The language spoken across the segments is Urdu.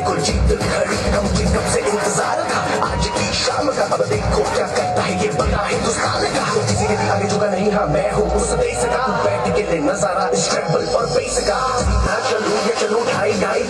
بالکل جیت کھڑی ہم جنم سے انتظار تھا۔ آج کی شام کا اب دیکھو کیا کرتا ہے یہ بڑا ہندوستان کا۔ کسی کے لیے آگے جھکا نہیں ہاں میں ہوں اس دیس کا بیٹھ کے لے نظارہ اسٹریپل اور پیس کا سیدھا چلوں یا چلوں، ڈھائی ڈھائی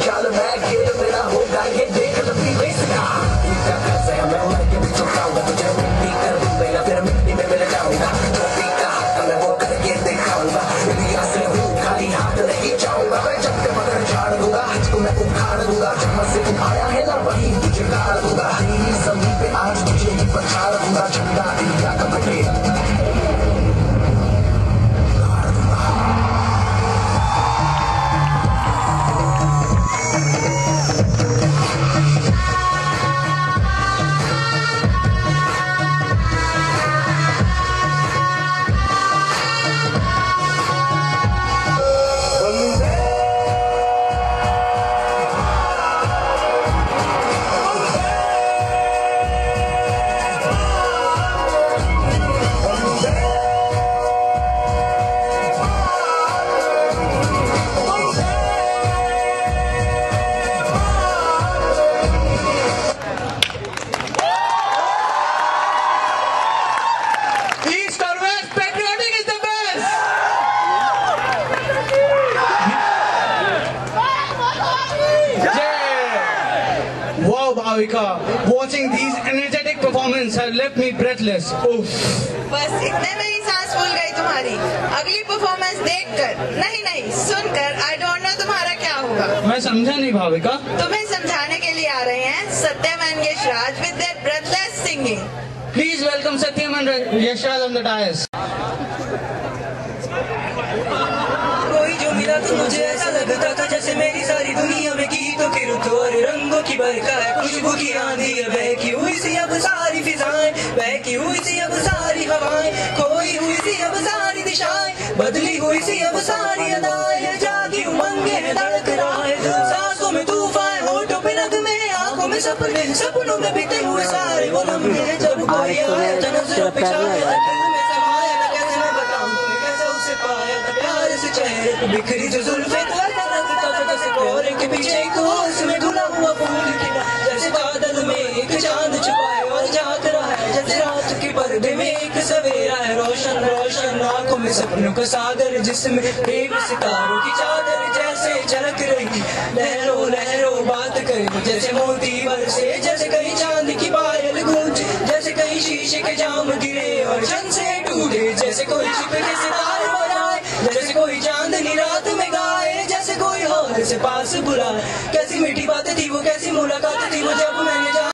Mavika watching these energetic performance have left me breathless اوف بس اتنے میں ہی سانس پھول گئی تمہاری اگلی پرفارمنس دیکھ کر نہیں نہیں سن کر آئی ڈونٹ نو تمہارا کیا ہوگا میں سمجھا نہیں بھاویکا تمہیں سمجھانے کے لیے آ رہے ہیں Satya Man Yash Raj with their breathless singing please welcome Satya Man Yash Raj on the dais کوئی جو ملا تو مجھے ایسا لگتا تھا جیسے میری ساری دنیا میں کی تو کرتو اور رنگوں کی برکا ہے خوشبو کی آندھی ہے بہکی ہوئی سی اب ساری فضائیں بہکی ہوئی سی اب ساری ہوائیں کھوئی ہوئی سی اب ساری دشائیں بدلی ہوئی سی اب ساری ادائیں ہے جاگی امنگیں ہیں دھڑک رہا سانسوں میں توفائیں ہوتوں ہوٹوں پہ نغمے ہیں آنکھوں میں سپنے سپنوں میں بکتے ہوئے سارے وہ لمحے جب کوئی آئے جنظر سے پچھائے بکھری جو ظلفیں زلفیں اور کے پیچھے کوس میں دھلا ہوا پھول کھلا۔ جیسے بادل میں ایک چاند چھپائے اور جاگ رہا ہے۔ جیسے رات کے پردے میں ایک سویرا ہے۔ روشن روشن آنکھوں میں سپنوں کا ساگر، جس میں ایک ستاروں کی چادر جیسے جھلک رہی۔ لہروں لہروں بات کرے جیسے موتی برسے، جیسے کہیں چاند کی پائل گونج۔ جیسے کہیں شیشے کے جام گرے اور جن سے ٹوٹے۔ جیسے کوئی چھپ کے ستارے بنائے۔ جیسے کوئی چاند نی رات میں سے پاس برا کیسی میٹھی باتیں تھی، وہ کیسی ملاقات تھی۔ وہ جب میں نے